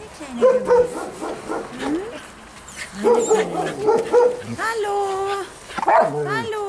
kleine Junge. Hm? Kleine, kleine Hallo. Hallo.